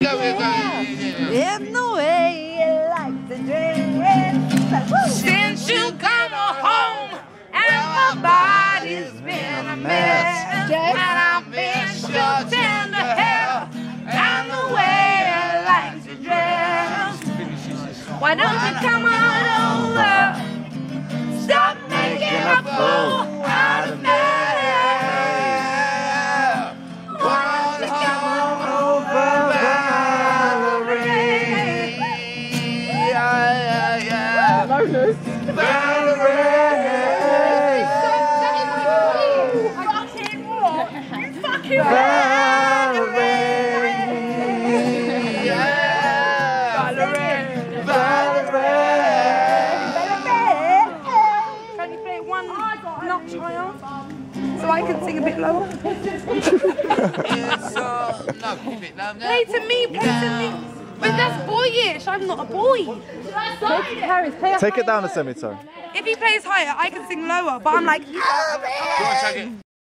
In the way you like to dress. Since you come home and my body's been a mess, and I've been so tender hair and the way I like to dress. Why don't you come on over? Yeah, yeah. Fucking what? You fucking Valerie. Yeah. Valerie. Valerie. Can you play one notch higher? So I can sing a bit lower? Play to me, play to me. But that's boyish. I'm not a boy. Take it down a semitone. If he plays higher, I can sing lower. But I'm like.